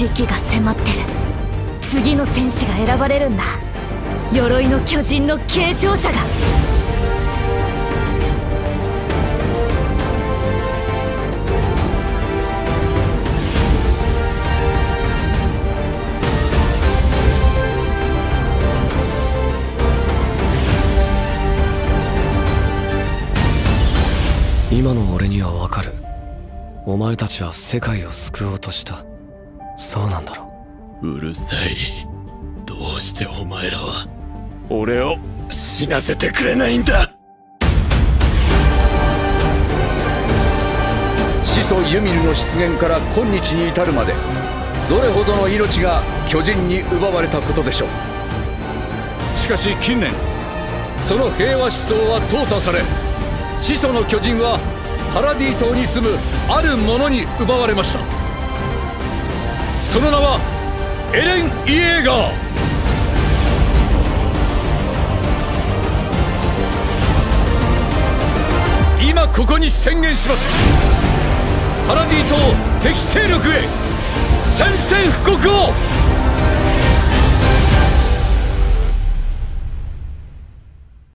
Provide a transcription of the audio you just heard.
時期が迫ってる。次の戦士が選ばれるんだ。鎧の巨人の継承者が。今の俺にはわかる。お前たちは世界を救おうとした。そうなんだろう。るさい。どうしてお前らは。俺を死なせてくれないんだ。始祖ユミルの出現から今日に至るまでどれほどの命が巨人に奪われたことでしょう。しかし近年その平和思想は淘汰され始祖の巨人はパラディ島に住むある者に奪われましたその名はエレン・イエーガー。今ここに宣言します。パラディ島敵勢力へ宣戦布告を